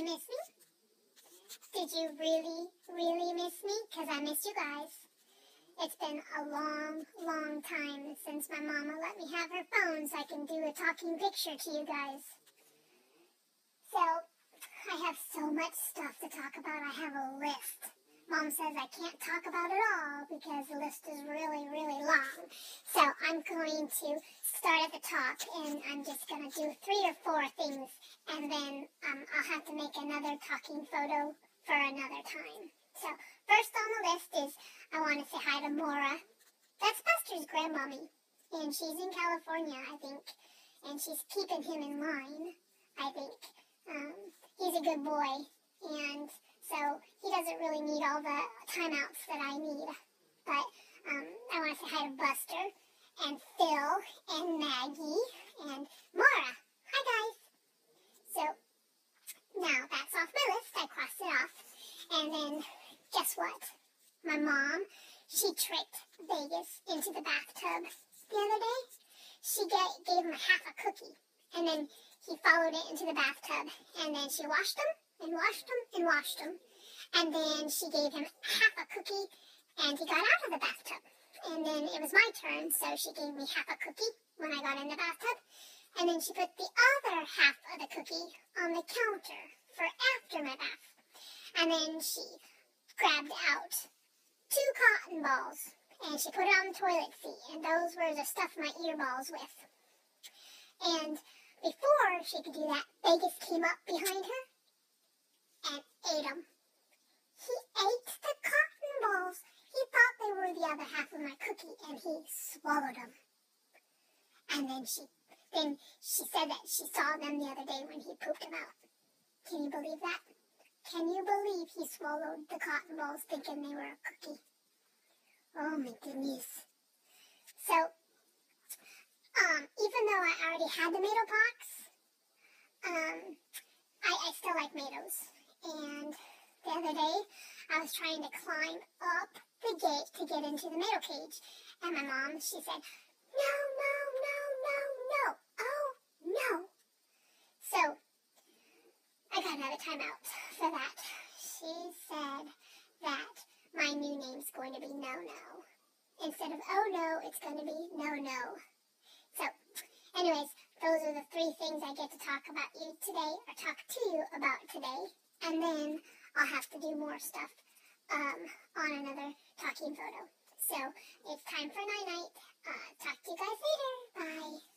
you miss me? Did you really, really miss me? Because I missed you guys. It's been a long, long time since my mama let me have her phone so I can do a talking picture to you guys. So, I have so much stuff to talk about. I have a list. Mom says I can't talk about it all because the list is really, really long. So I'm going to start at the top and I'm just going to do three or four things and then um, I'll have to make another talking photo for another time. So first on the list is I want to say hi to Mora. That's Buster's grandmommy and she's in California, I think, and she's keeping him in line, I think. Um, he's a good boy and so he doesn't really need all the timeouts that I need. But um, I want to say hi to Buster and Phil and Maggie and Mora. Hi, guys. So now that's off my list. I crossed it off. And then guess what? My mom, she tricked Vegas into the bathtub the other day. She get, gave him half a cookie. And then he followed it into the bathtub. And then she washed him and washed him and washed him. And then she gave him half a cookie and he got out of the bathtub. And then it was my turn, so she gave me half a cookie when I got in the bathtub. And then she put the other half of the cookie on the counter for after my bath. And then she grabbed out two cotton balls and she put it on the toilet seat. And those were to stuff my earballs with. And before she could do that, Vegas came up behind her and ate them. He ate the cotton balls. He thought they were the other half of my cookie, and he swallowed them. And then she, then she said that she saw them the other day when he pooped them out. Can you believe that? Can you believe he swallowed the cotton balls thinking they were a cookie? Oh my goodness. So, um, even though I already had tomato pox, um, I, I still like tomatoes. And the other day, I was trying to climb up the gate to get into the tomato cage. And my mom, she said, no, no, no, no, no. Oh, no. So, I another timeout for that. She said that my new name's going to be No No. Instead of Oh No, it's going to be No No. So, anyways, those are the three things I get to talk about you today, or talk to you about today. And then I'll have to do more stuff um, on another talking photo. So it's time for night night. Uh, talk to you guys later. Bye.